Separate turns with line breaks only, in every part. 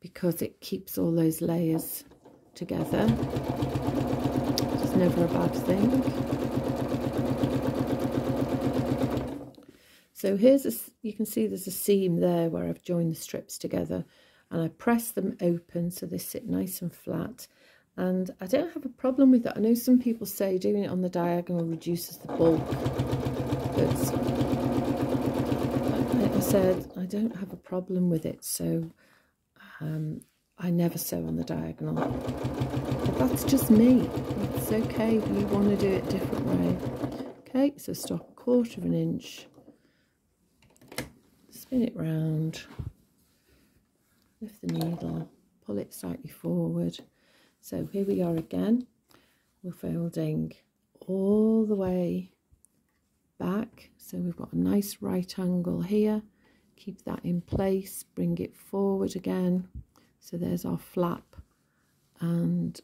because it keeps all those layers together. It's never a bad thing. So here's a, you can see there's a seam there where I've joined the strips together and I press them open so they sit nice and flat and I don't have a problem with that. I know some people say doing it on the diagonal reduces the bulk but like I said I don't have a problem with it so um, I never sew on the diagonal. But that's just me. It's okay. If you want to do it different way. Okay so stop a quarter of an inch. Spin it round. Lift the needle. Pull it slightly forward. So here we are again. We're folding all the way back. So we've got a nice right angle here keep that in place. Bring it forward again. So there's our flap. And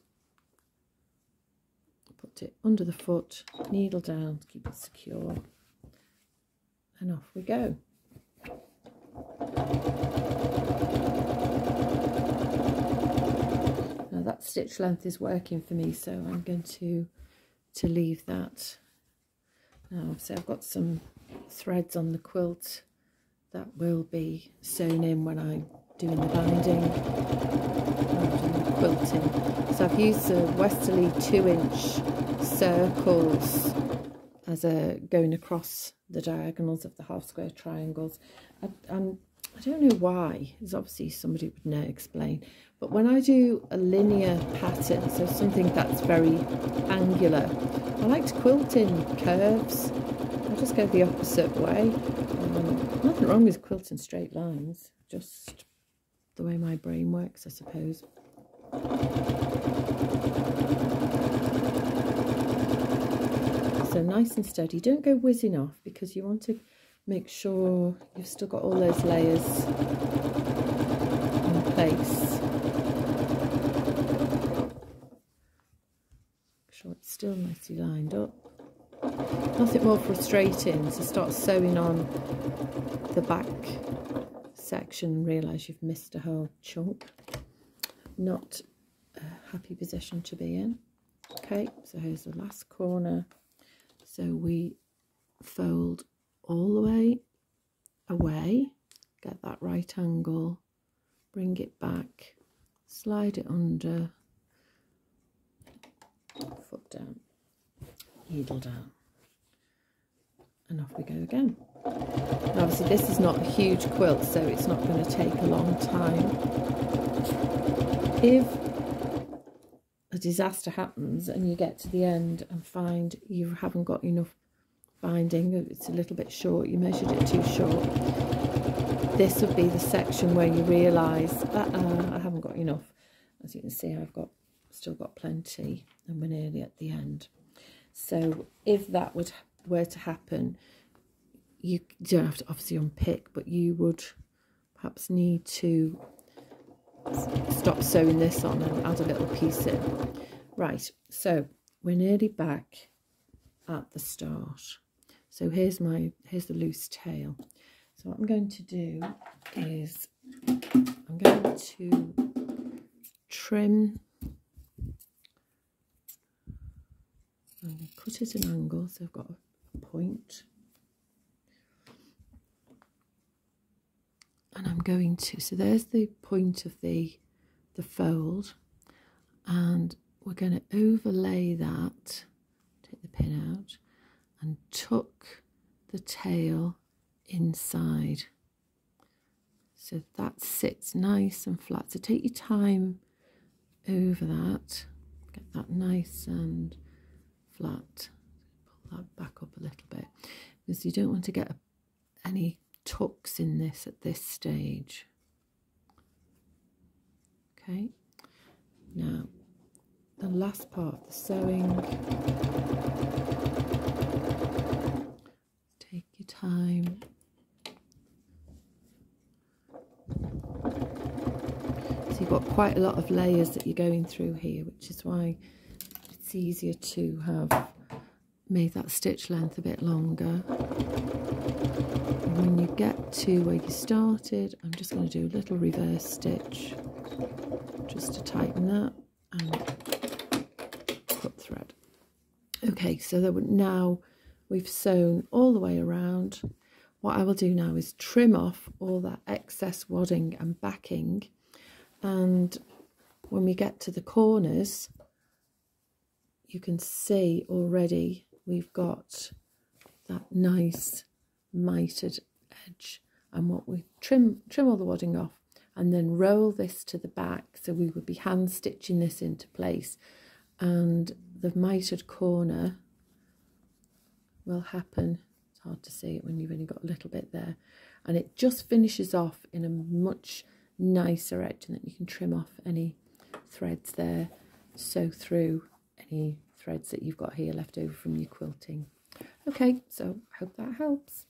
put it under the foot. Needle down to keep it secure. And off we go. Now that stitch length is working for me so I'm going to to leave that. Now obviously I've got some threads on the quilt that will be sewn in when I'm doing the binding and the quilting so I've used the Westalee two inch circles as a going across the diagonals of the half square triangles. I, I'm, I don't know why, It's obviously somebody would know explain, but when I do a linear pattern, so something that's very angular, I like to quilt in curves. I just go the opposite way. Nothing wrong with quilting straight lines, just the way my brain works, I suppose. So nice and steady. Don't go whizzing off because you want to make sure you've still got all those layers in place. Make sure it's still nicely lined up. Nothing more frustrating to start sewing on the back section and realise you've missed a whole chunk. Not a happy position to be in. Okay, so here's the last corner. So we fold all the way away, get that right angle, bring it back, slide it under, foot down, needle down, and off we go again. Obviously this is not a huge quilt, so it's not going to take a long time. If a disaster happens and you get to the end and find you haven't got enough binding, it's a little bit short, you measured it too short, this would be the section where you realise that uh, I haven't got enough. As you can see, I've got still got plenty and we're nearly at the end. So if that would were to happen, you don't have to obviously unpick, but you would perhaps need to stop sewing this on and add a little piece in. Right, so we're nearly back at the start. So here's my, here's the loose tail. So what I'm going to do is I'm going to trim, I'm going to cut at an angle so I've got a point. and I'm going to so there's the point of the the fold. And we're going to overlay that take the pin out and tuck the tail inside. So that sits nice and flat. So take your time over that. Get that nice and flat that back up a little bit because you don't want to get any tucks in this at this stage. Okay, now the last part of the sewing. Take your time. So you've got quite a lot of layers that you're going through here, which is why it's easier to have made that stitch length a bit longer when you get to where you started, I'm just going to do a little reverse stitch just to tighten that and cut thread. Okay, so that now we've sewn all the way around. What I will do now is trim off all that excess wadding and backing and when we get to the corners you can see already we've got that nice mitered edge and what we trim trim all the wadding off and then roll this to the back. So we would be hand stitching this into place and the mitered corner will happen. It's hard to see it when you've only got a little bit there. And it just finishes off in a much nicer edge and then you can trim off any threads there sew through any threads that you've got here left over from your quilting. Okay so I hope that helps